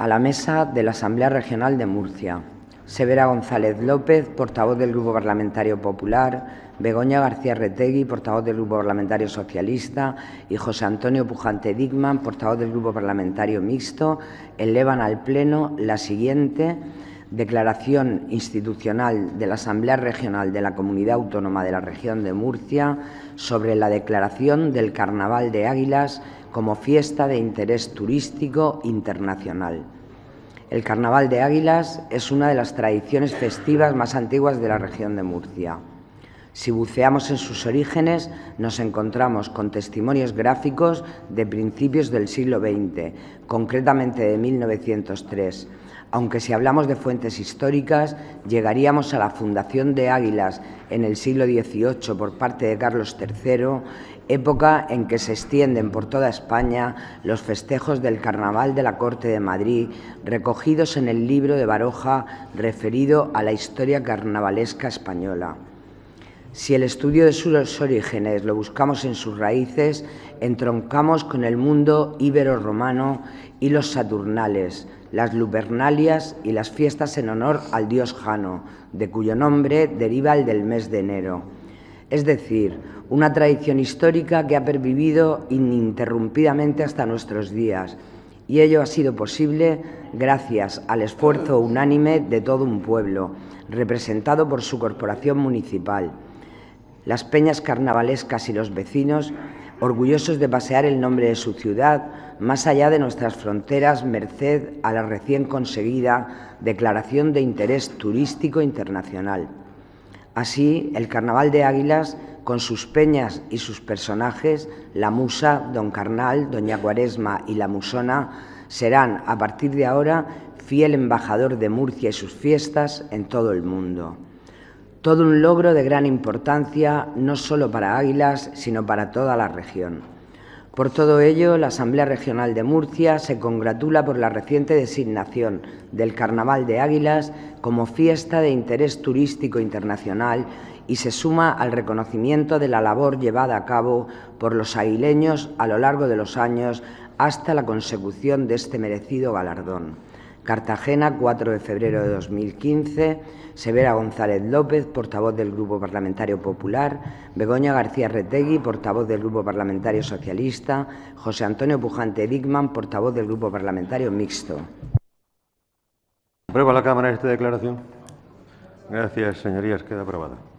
a la mesa de la Asamblea Regional de Murcia. Severa González López, portavoz del Grupo Parlamentario Popular, Begoña García Retegui, portavoz del Grupo Parlamentario Socialista, y José Antonio Pujante Digman, portavoz del Grupo Parlamentario Mixto, elevan al Pleno la siguiente declaración institucional de la Asamblea Regional de la Comunidad Autónoma de la Región de Murcia sobre la declaración del Carnaval de Águilas como fiesta de interés turístico internacional. El Carnaval de Águilas es una de las tradiciones festivas más antiguas de la región de Murcia. Si buceamos en sus orígenes, nos encontramos con testimonios gráficos de principios del siglo XX, concretamente de 1903, aunque si hablamos de fuentes históricas, llegaríamos a la fundación de Águilas en el siglo XVIII por parte de Carlos III, época en que se extienden por toda España los festejos del Carnaval de la Corte de Madrid, recogidos en el libro de Baroja referido a la historia carnavalesca española. Si el estudio de sus orígenes lo buscamos en sus raíces, entroncamos con el mundo íbero-romano y los saturnales, las lubernalias y las fiestas en honor al dios Jano, de cuyo nombre deriva el del mes de enero. Es decir, una tradición histórica que ha pervivido ininterrumpidamente hasta nuestros días, y ello ha sido posible gracias al esfuerzo unánime de todo un pueblo, representado por su corporación municipal las peñas carnavalescas y los vecinos, orgullosos de pasear el nombre de su ciudad más allá de nuestras fronteras, merced a la recién conseguida Declaración de Interés Turístico Internacional. Así, el Carnaval de Águilas, con sus peñas y sus personajes, la Musa, Don Carnal, Doña Cuaresma y la Musona, serán, a partir de ahora, fiel embajador de Murcia y sus fiestas en todo el mundo. Todo un logro de gran importancia, no solo para Águilas, sino para toda la región. Por todo ello, la Asamblea Regional de Murcia se congratula por la reciente designación del Carnaval de Águilas como fiesta de interés turístico internacional y se suma al reconocimiento de la labor llevada a cabo por los aguileños a lo largo de los años hasta la consecución de este merecido galardón. Cartagena, 4 de febrero de 2015. Severa González López, portavoz del Grupo Parlamentario Popular. Begoña García Retegui, portavoz del Grupo Parlamentario Socialista. José Antonio Pujante Digman, portavoz del Grupo Parlamentario Mixto. ¿Aprueba la Cámara esta declaración? Gracias, señorías. Queda aprobada.